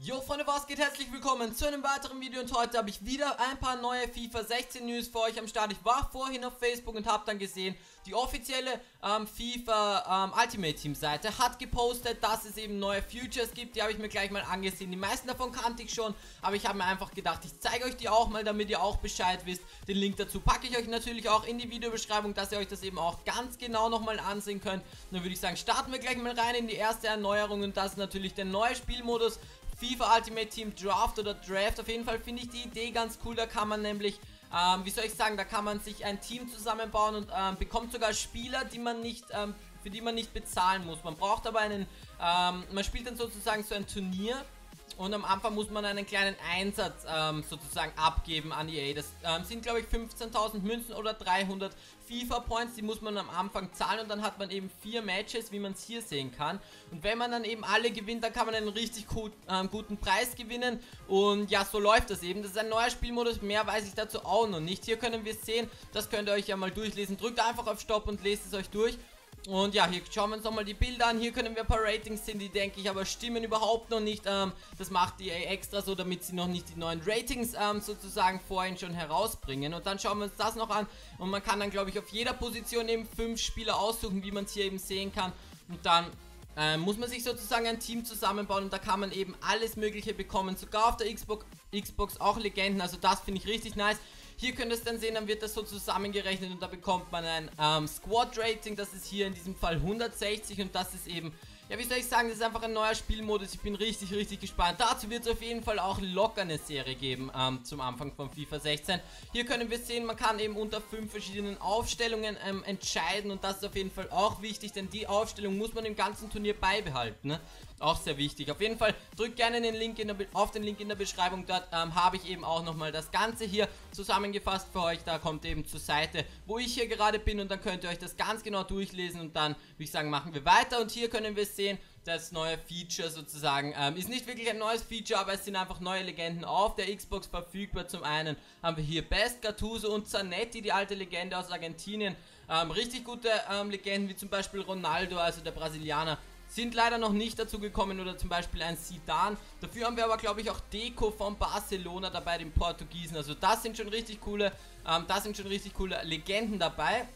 Jo Freunde, was geht? Herzlich willkommen zu einem weiteren Video und heute habe ich wieder ein paar neue FIFA 16 News für euch am Start. Ich war vorhin auf Facebook und habe dann gesehen, die offizielle ähm, FIFA ähm, Ultimate Team Seite hat gepostet, dass es eben neue Futures gibt. Die habe ich mir gleich mal angesehen. Die meisten davon kannte ich schon, aber ich habe mir einfach gedacht, ich zeige euch die auch mal, damit ihr auch Bescheid wisst. Den Link dazu packe ich euch natürlich auch in die Videobeschreibung, dass ihr euch das eben auch ganz genau nochmal ansehen könnt. Dann würde ich sagen, starten wir gleich mal rein in die erste Erneuerung und das ist natürlich der neue Spielmodus FIFA Ultimate Team Draft oder Draft. Auf jeden Fall finde ich die Idee ganz cool. Da kann man nämlich, ähm, wie soll ich sagen, da kann man sich ein Team zusammenbauen und ähm, bekommt sogar Spieler, die man nicht, ähm, für die man nicht bezahlen muss. Man braucht aber einen, ähm, man spielt dann sozusagen so ein Turnier und am Anfang muss man einen kleinen Einsatz ähm, sozusagen abgeben an EA. Das ähm, sind glaube ich 15.000 Münzen oder 300 FIFA Points, die muss man am Anfang zahlen und dann hat man eben vier Matches, wie man es hier sehen kann. Und wenn man dann eben alle gewinnt, dann kann man einen richtig gut, ähm, guten Preis gewinnen und ja, so läuft das eben. Das ist ein neuer Spielmodus, mehr weiß ich dazu auch noch nicht. Hier können wir sehen, das könnt ihr euch ja mal durchlesen. Drückt einfach auf Stopp und lest es euch durch. Und ja, hier schauen wir uns nochmal die Bilder an. Hier können wir ein paar Ratings sehen, die denke ich aber stimmen überhaupt noch nicht. Ähm, das macht die extra so, damit sie noch nicht die neuen Ratings ähm, sozusagen vorhin schon herausbringen. Und dann schauen wir uns das noch an. Und man kann dann, glaube ich, auf jeder Position eben fünf Spieler aussuchen, wie man es hier eben sehen kann. Und dann äh, muss man sich sozusagen ein Team zusammenbauen und da kann man eben alles mögliche bekommen, sogar auf der Xbox, Xbox auch Legenden, also das finde ich richtig nice. Hier könnt ihr es dann sehen, dann wird das so zusammengerechnet und da bekommt man ein ähm, Squad Rating, das ist hier in diesem Fall 160 und das ist eben ja, wie soll ich sagen, das ist einfach ein neuer Spielmodus. Ich bin richtig, richtig gespannt. Dazu wird es auf jeden Fall auch locker eine Serie geben ähm, zum Anfang von FIFA 16. Hier können wir sehen, man kann eben unter fünf verschiedenen Aufstellungen ähm, entscheiden und das ist auf jeden Fall auch wichtig, denn die Aufstellung muss man im ganzen Turnier beibehalten. Ne? Auch sehr wichtig. Auf jeden Fall drückt gerne den Link in der auf den Link in der Beschreibung. Dort ähm, habe ich eben auch nochmal das Ganze hier zusammengefasst für euch. Da kommt eben zur Seite, wo ich hier gerade bin und dann könnt ihr euch das ganz genau durchlesen und dann, würde ich sagen, machen wir weiter. Und hier können wir sehen, das neue Feature sozusagen. Ähm, ist nicht wirklich ein neues Feature, aber es sind einfach neue Legenden auf der Xbox verfügbar. Zum einen haben wir hier Best, Gattuso und Zanetti, die alte Legende aus Argentinien. Ähm, richtig gute ähm, Legenden wie zum Beispiel Ronaldo, also der Brasilianer, sind leider noch nicht dazu gekommen oder zum Beispiel ein Sidan. Dafür haben wir aber glaube ich auch Deco von Barcelona dabei, den Portugiesen. Also das sind schon richtig coole, ähm, das sind schon richtig coole Legenden dabei.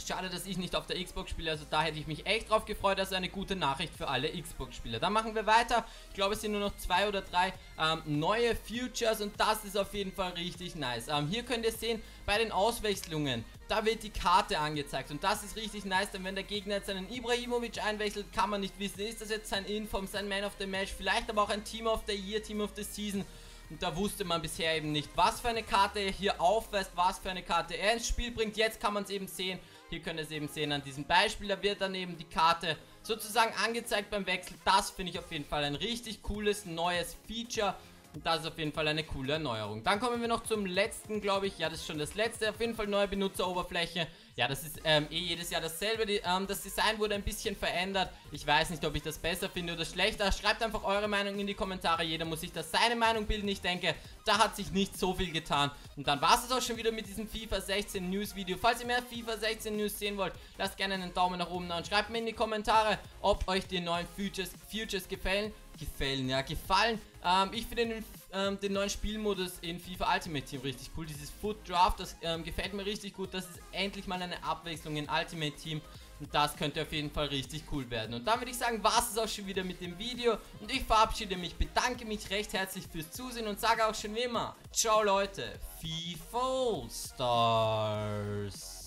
Schade, dass ich nicht auf der Xbox spiele, also da hätte ich mich echt drauf gefreut. Ist eine gute Nachricht für alle Xbox-Spieler. Dann machen wir weiter. Ich glaube, es sind nur noch zwei oder drei ähm, neue Futures und das ist auf jeden Fall richtig nice. Ähm, hier könnt ihr sehen, bei den Auswechslungen, da wird die Karte angezeigt und das ist richtig nice, denn wenn der Gegner jetzt einen Ibrahimovic einwechselt, kann man nicht wissen, ist das jetzt sein Inform, sein Man of the Match, vielleicht aber auch ein Team of the Year, Team of the Season. Und da wusste man bisher eben nicht, was für eine Karte er hier aufweist, was für eine Karte er ins Spiel bringt. Jetzt kann man es eben sehen. Hier könnt ihr es eben sehen an diesem Beispiel. Da wird dann eben die Karte sozusagen angezeigt beim Wechsel. Das finde ich auf jeden Fall ein richtig cooles neues Feature. Und das ist auf jeden Fall eine coole Erneuerung. Dann kommen wir noch zum letzten, glaube ich. Ja, das ist schon das letzte. Auf jeden Fall neue Benutzeroberfläche. Ja, das ist ähm, eh jedes Jahr dasselbe. Die, ähm, das Design wurde ein bisschen verändert. Ich weiß nicht, ob ich das besser finde oder schlechter. Schreibt einfach eure Meinung in die Kommentare. Jeder muss sich da seine Meinung bilden. Ich denke, da hat sich nicht so viel getan. Und dann war es auch schon wieder mit diesem FIFA 16 News Video. Falls ihr mehr FIFA 16 News sehen wollt, lasst gerne einen Daumen nach oben da und schreibt mir in die Kommentare, ob euch die neuen Futures, Futures gefallen gefallen, ja, gefallen. Ähm, ich finde den, ähm, den, neuen Spielmodus in FIFA Ultimate Team richtig cool. Dieses Foot Draft, das ähm, gefällt mir richtig gut. Das ist endlich mal eine Abwechslung in Ultimate Team. Und das könnte auf jeden Fall richtig cool werden. Und dann würde ich sagen, war es auch schon wieder mit dem Video. Und ich verabschiede mich, bedanke mich recht herzlich fürs Zusehen und sage auch schon wie immer, ciao Leute, FIFA Stars.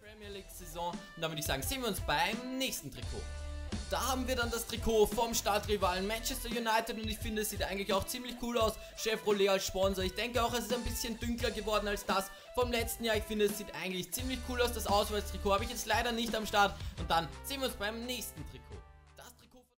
Premier League Saison. Und dann würde ich sagen, sehen wir uns beim nächsten Trikot. Da haben wir dann das Trikot vom Startrivalen Manchester United und ich finde, es sieht eigentlich auch ziemlich cool aus. Chevrolet als Sponsor. Ich denke auch, es ist ein bisschen dünkler geworden als das vom letzten Jahr. Ich finde, es sieht eigentlich ziemlich cool aus. Das Ausweistrikot habe ich jetzt leider nicht am Start. Und dann sehen wir uns beim nächsten